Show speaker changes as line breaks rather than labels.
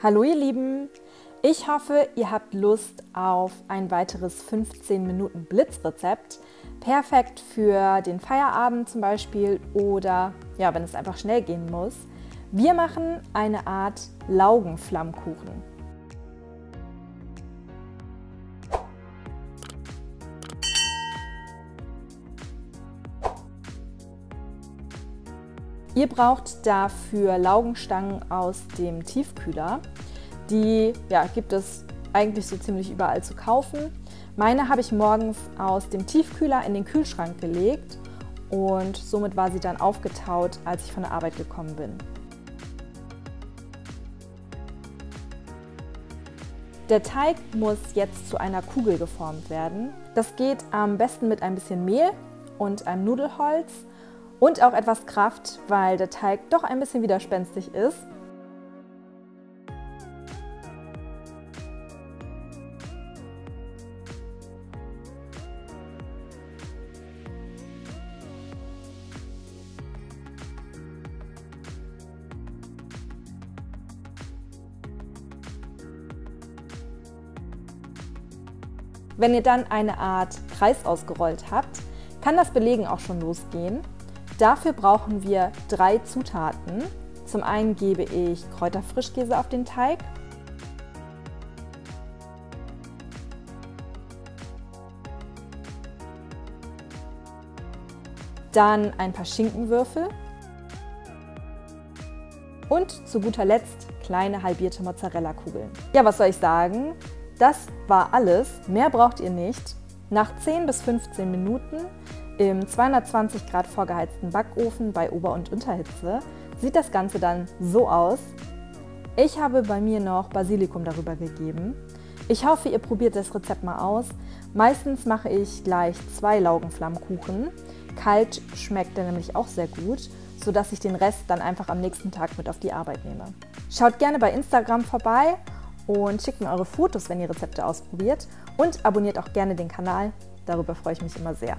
Hallo ihr Lieben, ich hoffe, ihr habt Lust auf ein weiteres 15 Minuten Blitzrezept. Perfekt für den Feierabend zum Beispiel oder ja, wenn es einfach schnell gehen muss. Wir machen eine Art Laugenflammkuchen. Ihr braucht dafür Laugenstangen aus dem Tiefkühler. Die ja, gibt es eigentlich so ziemlich überall zu kaufen. Meine habe ich morgens aus dem Tiefkühler in den Kühlschrank gelegt und somit war sie dann aufgetaut, als ich von der Arbeit gekommen bin. Der Teig muss jetzt zu einer Kugel geformt werden. Das geht am besten mit ein bisschen Mehl und einem Nudelholz und auch etwas Kraft, weil der Teig doch ein bisschen widerspenstig ist. Wenn ihr dann eine Art Kreis ausgerollt habt, kann das Belegen auch schon losgehen. Dafür brauchen wir drei Zutaten. Zum einen gebe ich Kräuterfrischkäse auf den Teig. Dann ein paar Schinkenwürfel. Und zu guter Letzt kleine halbierte Mozzarella-Kugeln. Ja, was soll ich sagen? Das war alles. Mehr braucht ihr nicht. Nach 10 bis 15 Minuten im 220 Grad vorgeheizten Backofen bei Ober- und Unterhitze sieht das Ganze dann so aus. Ich habe bei mir noch Basilikum darüber gegeben. Ich hoffe, ihr probiert das Rezept mal aus. Meistens mache ich gleich zwei Laugenflammkuchen. Kalt schmeckt der nämlich auch sehr gut, sodass ich den Rest dann einfach am nächsten Tag mit auf die Arbeit nehme. Schaut gerne bei Instagram vorbei und schickt mir eure Fotos, wenn ihr Rezepte ausprobiert und abonniert auch gerne den Kanal. Darüber freue ich mich immer sehr.